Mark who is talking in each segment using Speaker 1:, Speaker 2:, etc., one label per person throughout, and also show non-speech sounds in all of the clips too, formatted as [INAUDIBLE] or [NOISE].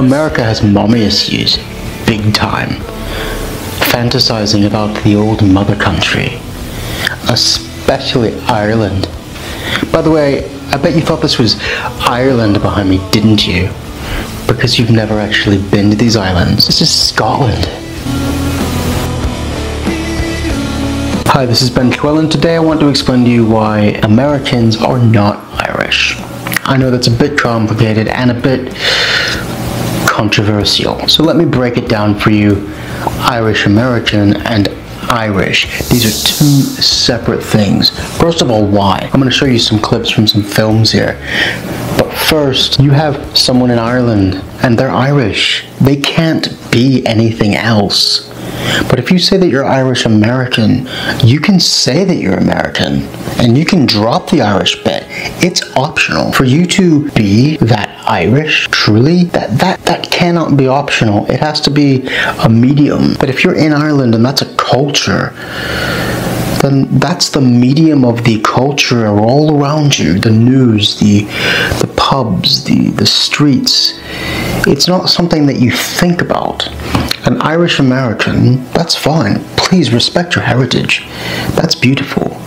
Speaker 1: America has mommy issues, big time. Fantasizing about the old mother country, especially Ireland. By the way, I bet you thought this was Ireland behind me, didn't you? Because you've never actually been to these islands. This is Scotland. Hi, this is Ben Llywelyn. Today I want to explain to you why Americans are not Irish. I know that's a bit complicated and a bit controversial. So let me break it down for you. Irish American and Irish. These are two separate things. First of all, why? I'm going to show you some clips from some films here. But first, you have someone in Ireland and they're Irish. They can't be anything else. But if you say that you're Irish American, you can say that you're American and you can drop the Irish bit. It's optional. For you to be that Irish, truly, that, that, that cannot be optional. It has to be a medium. But if you're in Ireland and that's a culture, then that's the medium of the culture all around you the news the the pubs the the streets it's not something that you think about an irish american that's fine please respect your heritage that's beautiful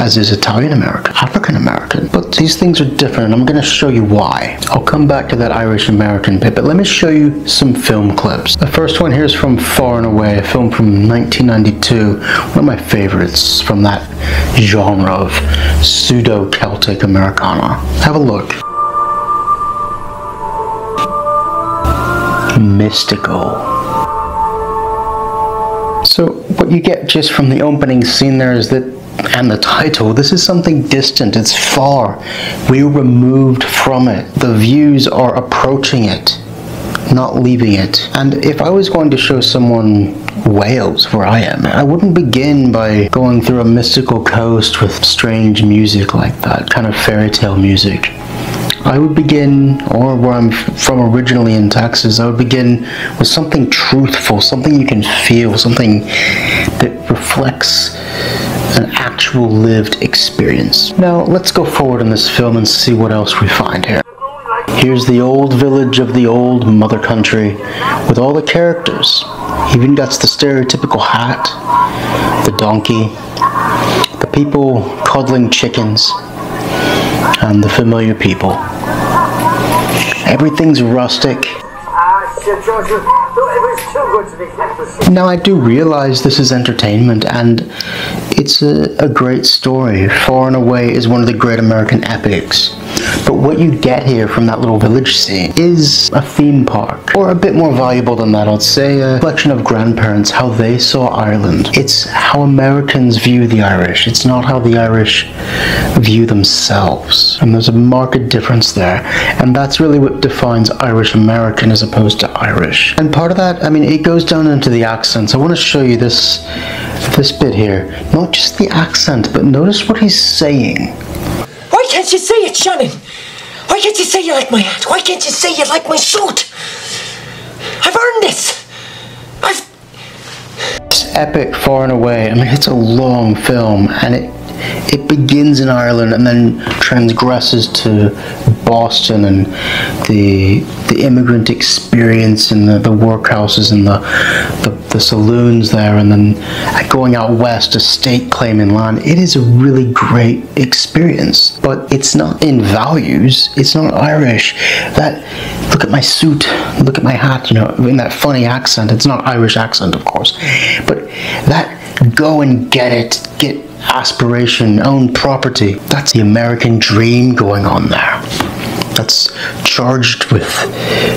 Speaker 1: as is Italian American, African American. But these things are different, and I'm going to show you why. I'll come back to that Irish American bit, but let me show you some film clips. The first one here is from Far and Away, a film from 1992, one of my favorites from that genre of pseudo Celtic Americana. Have a look. Mystical. So, what you get just from the opening scene there is that and the title, this is something distant, it's far. We're removed from it. The views are approaching it, not leaving it. And if I was going to show someone Wales, where I am, I wouldn't begin by going through a mystical coast with strange music like that, kind of fairy tale music. I would begin, or where I'm from originally in Texas, I would begin with something truthful, something you can feel, something that reflects an actual lived experience. Now, let's go forward in this film and see what else we find here. Here's the old village of the old mother country with all the characters. Even got the stereotypical hat, the donkey, the people coddling chickens, and the familiar people. Everything's rustic. Now, I do realize this is entertainment and it's a, a great story. Far and Away is one of the great American epics. But what you get here from that little village scene is a theme park. Or a bit more valuable than that, I'd say a collection of grandparents, how they saw Ireland. It's how Americans view the Irish. It's not how the Irish view themselves. And there's a marked difference there. And that's really what defines Irish American as opposed to Irish. And part of that, I mean, it goes down into the accents. I want to show you this this bit here. Not just the accent, but notice what he's saying.
Speaker 2: Why can't you say it, Shannon? Why can't you say you like my hat? Why can't you say you like my suit? I've earned this. I've.
Speaker 1: It's epic far and away. I mean, it's a long film, and it it begins in Ireland and then transgresses to Boston and the the immigrant experience and the, the workhouses and the, the, the saloons there and then going out west, to estate claiming land. It is a really great experience, but it's not in values. It's not Irish. That look at my suit, look at my hat. You know, in that funny accent. It's not Irish accent, of course, but that go and get it, get aspiration, own property. That's the American dream going on there. That's charged with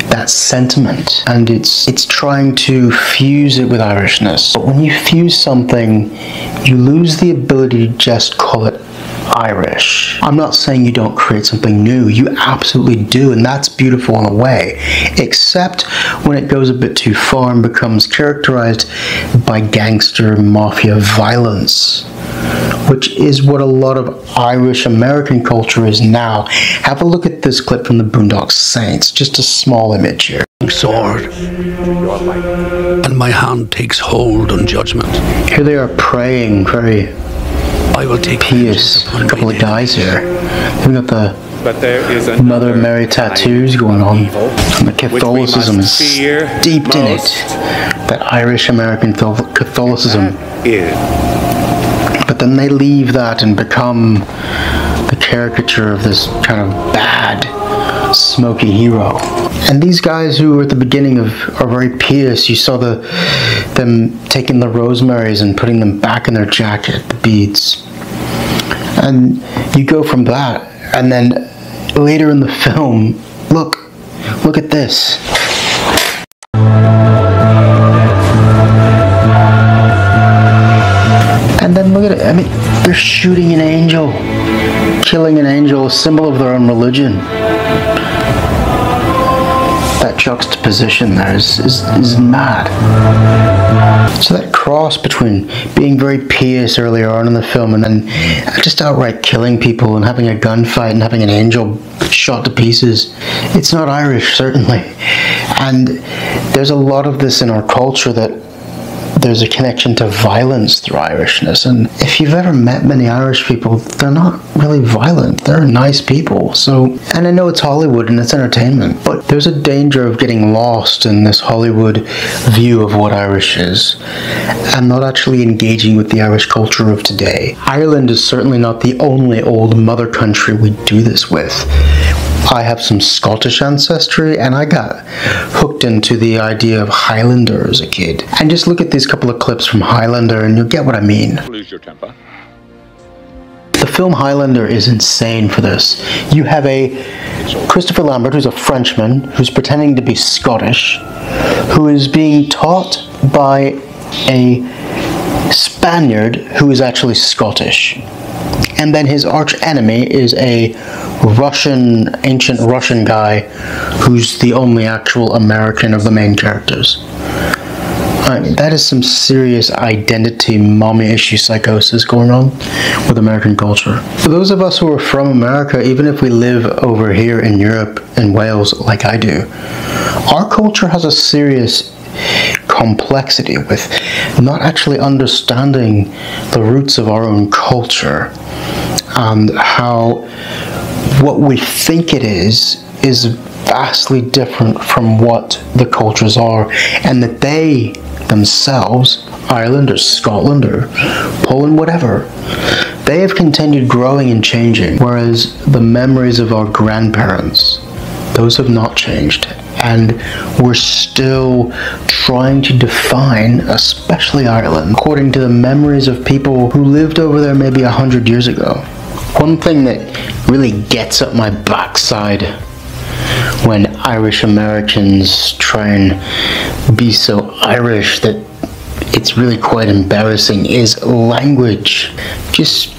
Speaker 1: that sentiment, and it's it's trying to fuse it with Irishness. But when you fuse something, you lose the ability to just call it Irish. I'm not saying you don't create something new, you absolutely do, and that's beautiful in a way, except when it goes a bit too far and becomes characterized by gangster mafia violence which is what a lot of Irish American culture is now. Have a look at this clip from the Boondock Saints, just a small image here.
Speaker 3: Sword, and my hand takes hold on judgment.
Speaker 1: Here they are praying, very
Speaker 3: I will take
Speaker 1: pious. A couple of guys here. They've got the
Speaker 4: but there is
Speaker 1: Mother
Speaker 4: another
Speaker 1: Mary tattoos going on. And the Catholicism is
Speaker 4: must fear
Speaker 1: steeped in it. That Irish American Catholicism.
Speaker 4: is
Speaker 1: But then they leave that and become the caricature of this kind of bad, smoky hero. And these guys who were at the beginning of are very pious. You saw the them taking the rosemaries and putting them back in their jacket, the beads. And you go from that, and then later in the film, look, look at this. And then look at it. I mean, they're shooting an angel, killing an angel, a symbol of their own religion. Juxtaposition there is, is, is mad. So that cross between being very pious earlier on in the film and then just outright killing people and having a gunfight and having an angel shot to pieces, it's not Irish, certainly. And there's a lot of this in our culture that there's a connection to violence through Irishness. And if you've ever met many Irish people, they're not really violent. They're nice people. So, and I know it's Hollywood and it's entertainment, but there's a danger of getting lost in this Hollywood view of what Irish is and not actually engaging with the Irish culture of today. Ireland is certainly not the only old mother country we do this with. I have some Scottish ancestry, and I got hooked into the idea of Highlander as a kid. And just look at these couple of clips from Highlander, and you'll get what I mean.
Speaker 5: Lose your temper.
Speaker 1: The film Highlander is insane for this. You have a Christopher Lambert, who's a Frenchman, who's pretending to be Scottish, who is being taught by a Spaniard who is actually Scottish. And then his arch enemy is a Russian, ancient Russian guy who's the only actual American of the main characters. I mean, that is some serious identity mommy issue psychosis going on with American culture. For those of us who are from America, even if we live over here in Europe in Wales like I do, our culture has a serious complexity with not actually understanding the roots of our own culture and how what we think it is is vastly different from what the cultures are. And that they themselves Ireland or Scotland or Poland whatever they have continued growing and changing whereas the memories of our grandparents those have not changed and we're still trying to define, especially Ireland, according to the memories of people who lived over there maybe a hundred years ago. One thing that really gets up my backside when Irish Americans try and be so Irish that it's really quite embarrassing is language. Just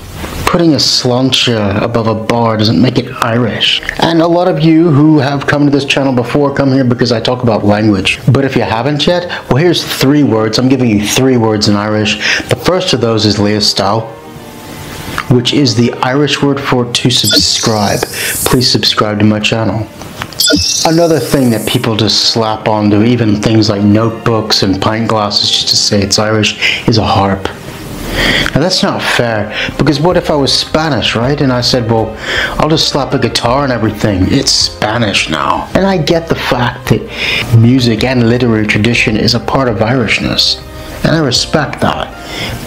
Speaker 1: putting a sláinte above a bar doesn't make it Irish. And a lot of you who have come to this channel before come here because I talk about language. But if you haven't yet, well here's three words. I'm giving you three words in Irish. The first of those is liostáil which is the Irish word for to subscribe. Please subscribe to my channel. Another thing that people just slap onto even things like notebooks and pint glasses just to say it's Irish is a harp. Now that's not fair because what if I was Spanish, right? And I said, well, I'll just slap a guitar and everything. It's Spanish now. And I get the fact that music and literary tradition is a part of Irishness. And I respect that.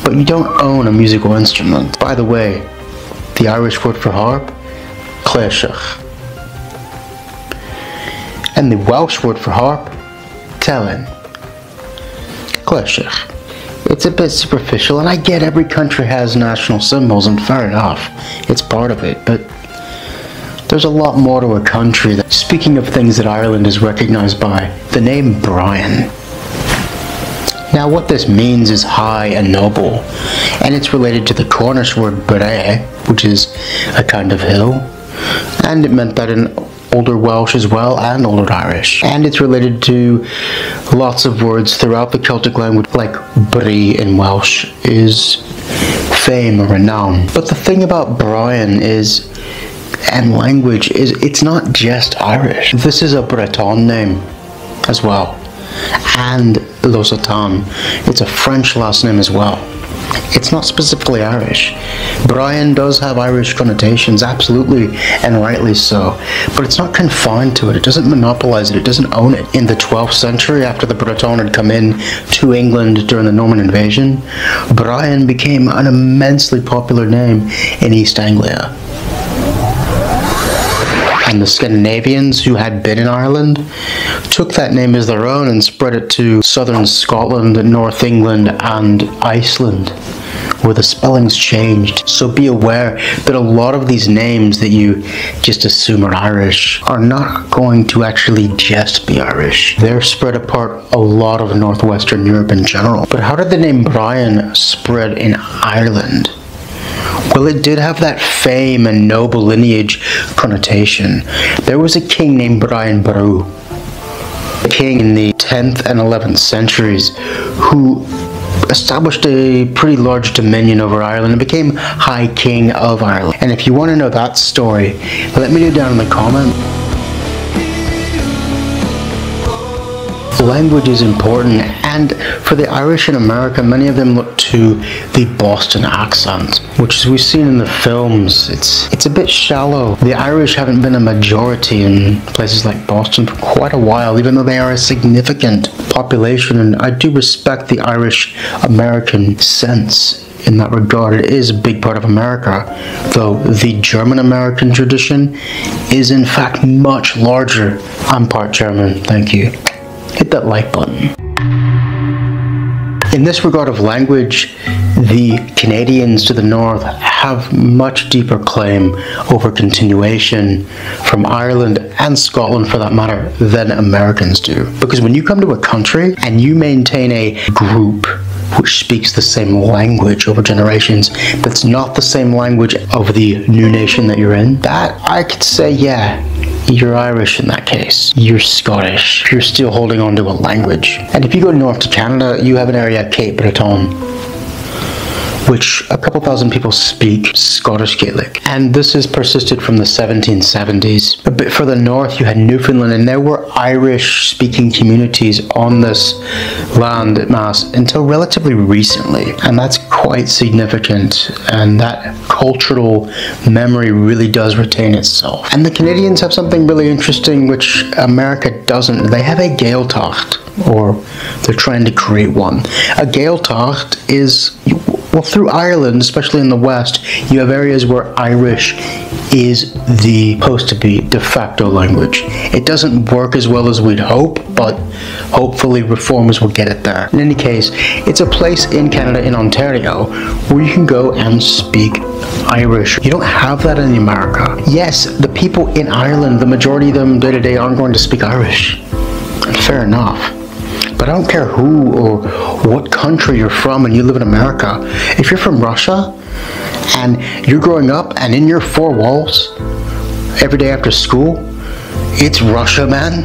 Speaker 1: But you don't own a musical instrument. By the way, the Irish word for harp, cláirseach. And the Welsh word for harp, telyn. Cláirseach. It's a bit superficial, and I get every country has national symbols, and fair enough, it's part of it, but there's a lot more to a country that, speaking of things that Ireland is recognized by, the name Brian. Now what this means is high and noble, and it's related to the Cornish word bre, which is a kind of hill, and it meant that in Older Welsh as well and Older Irish. And it's related to lots of words throughout the Celtic language, like bri in Welsh is fame or renown. But the thing about Brian is, and language, is it's not just Irish. This is a Breton name as well. And L'Occitan, it's a French last name as well. It's not specifically Irish. Brian does have Irish connotations, absolutely, and rightly so, but it's not confined to it. It doesn't monopolize it, it doesn't own it. In the 12th century, after the Breton had come in to England during the Norman invasion, Brian became an immensely popular name in East Anglia and the Scandinavians who had been in Ireland took that name as their own and spread it to southern Scotland, North England, and Iceland where the spellings changed. So be aware that a lot of these names that you just assume are Irish are not going to actually just be Irish. They're spread apart a lot of northwestern Europe in general. But how did the name Brian spread in Ireland? Well, it did have that fame and noble lineage connotation. There was a king named Brian Boru, a king in the 10th and 11th centuries, who established a pretty large dominion over Ireland and became High King of Ireland. And if you want to know that story, let me know down in the comment. Language is important, and for the Irish in America, many of them look to the Boston accent, which as we've seen in the films, it's it's a bit shallow. The Irish haven't been a majority in places like Boston for quite a while, even though they are a significant population, and I do respect the Irish American sense in that regard. It is a big part of America, though the German American tradition is in fact much larger. I'm part German, thank you hit that like button. In this regard of language, the Canadians to the north have much deeper claim over continuation from Ireland and Scotland for that matter than Americans do. Because when you come to a country and you maintain a group which speaks the same language over generations that's not the same language of the new nation that you're in, that I could say, yeah, you're Irish in that case. You're Scottish. You're still holding on to a language. And if you go north to Canada, you have an area, Cape Breton which a couple thousand people speak Scottish Gaelic. And this has persisted from the 1770s. A bit further north, you had Newfoundland, and there were Irish speaking communities on this land mass until relatively recently. And that's quite significant, and that cultural memory really does retain itself. And the Canadians have something really interesting which America doesn't. They have a Gaeltacht, or they're trying to create one. A Gaeltacht is well, through Ireland, especially in the West, you have areas where Irish is the supposed to be de facto language. It doesn't work as well as we'd hope, but hopefully reformers will get it there. In any case, it's a place in Canada, in Ontario, where you can go and speak Irish. You don't have that in America. Yes, the people in Ireland, the majority of them day to day aren't going to speak Irish. Fair enough. But I don't care who or what country you're from and you live in America. If you're from Russia and you're growing up and in your four walls every day after school, it's Russia, man,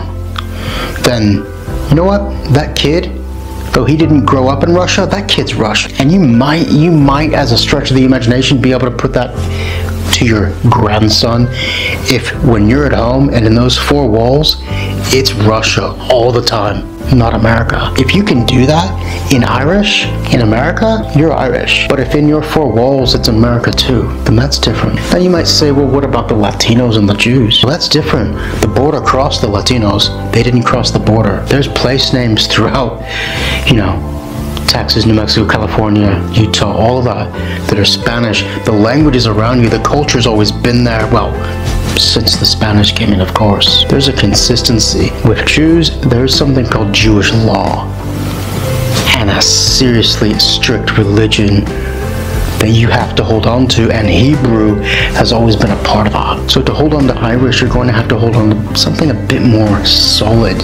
Speaker 1: then you know what? That kid, though he didn't grow up in Russia, that kid's Russian. And you might, you might, as a stretch of the imagination, be able to put that to your grandson if when you're at home and in those four walls, it's Russia all the time not America. If you can do that in Irish, in America, you're Irish. But if in your four walls it's America too, then that's different. Now you might say, well, what about the Latinos and the Jews? Well, that's different. The border crossed the Latinos. They didn't cross the border. There's place names [LAUGHS] throughout, you know, Texas, New Mexico, California, Utah, all of that that are Spanish. The language is around you. The culture's always been there. Well, since the Spanish came in, of course. There's a consistency. With Jews, there's something called Jewish law, and a seriously strict religion that you have to hold on to, and Hebrew has always been a part of that. So to hold on to Irish, you're going to have to hold on to something a bit more solid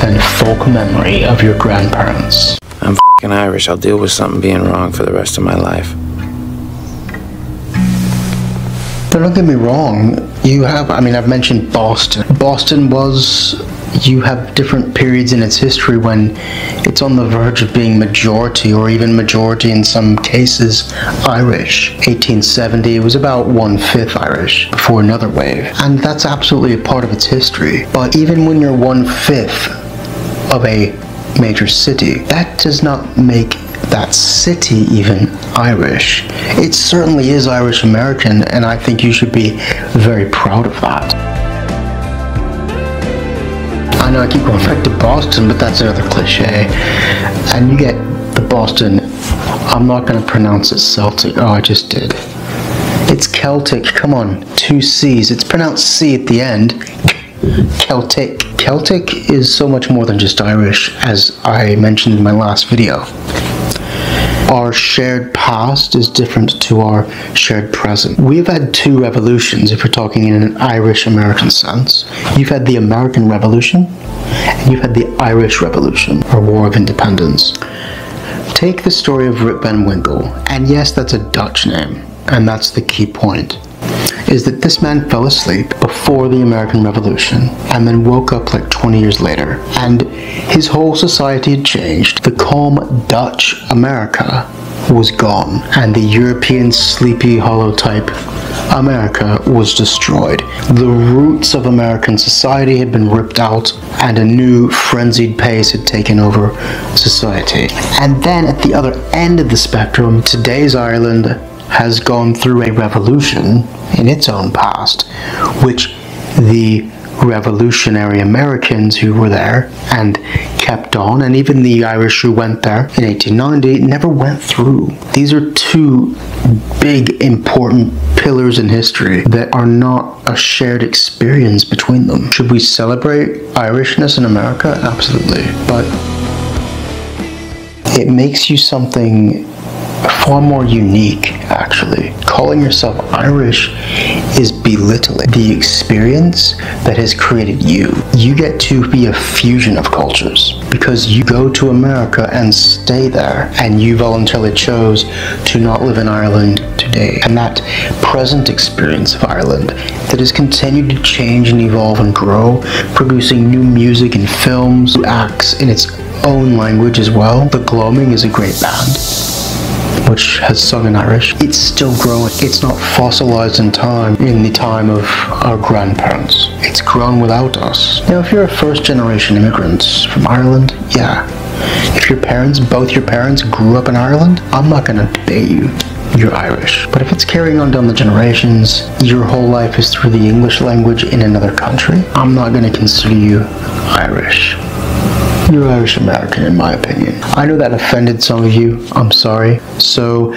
Speaker 1: than folk memory of your grandparents.
Speaker 4: I'm fucking Irish. I'll deal with something being wrong for the rest of my life.
Speaker 1: Don't get me wrong, you have, I mean, I've mentioned Boston. Boston was, you have different periods in its history when it's on the verge of being majority or even majority in some cases Irish. 1870, it was about one fifth Irish before another wave. And that's absolutely a part of its history. But even when you're one fifth of a major city, that does not make that city even Irish. It certainly is Irish American, and I think you should be very proud of that. I know I keep going back to Boston, but that's another cliche. And you get the Boston, I'm not going to pronounce it Celtic. Oh, I just did. It's Celtic, come on, two C's. It's pronounced C at the end. Celtic. Celtic is so much more than just Irish, as I mentioned in my last video. Our shared past is different to our shared present. We've had two revolutions, if we're talking in an Irish American sense. You've had the American Revolution, and you've had the Irish Revolution, or War of Independence. Take the story of Rip Van Winkle, and yes, that's a Dutch name, and that's the key point is that this man fell asleep before the American Revolution and then woke up like 20 years later. And his whole society had changed. The calm Dutch America was gone, and the European sleepy hollow type America was destroyed. The roots of American society had been ripped out, and a new frenzied pace had taken over society. And then at the other end of the spectrum, today's Ireland has gone through a revolution in its own past, which the revolutionary Americans who were there and kept on, and even the Irish who went there in 1890 never went through. These are two big, important pillars in history that are not a shared experience between them. Should we celebrate Irishness in America? Absolutely. But it makes you something far more unique, actually. Calling yourself Irish is belittling the experience that has created you. You get to be a fusion of cultures because you go to America and stay there, and you voluntarily chose to not live in Ireland today. And that present experience of Ireland that has continued to change and evolve and grow, producing new music and films, acts in its own language as well. The Gloaming is a great band which has sung in Irish, it's still growing. It's not fossilized in time in the time of our grandparents. It's grown without us. Now, if you're a first generation immigrant from Ireland, yeah. If your parents, both your parents, grew up in Ireland, I'm not gonna debate you you're Irish. But if it's carrying on down the generations, your whole life is through the English language in another country, I'm not going to consider you Irish. You're Irish American, in my opinion. I know that offended some of you. I'm sorry. So,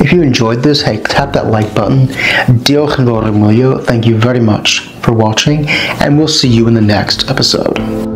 Speaker 1: if you enjoyed this, hey, tap that like button. Thank you very much for watching, and we'll see you in the next episode.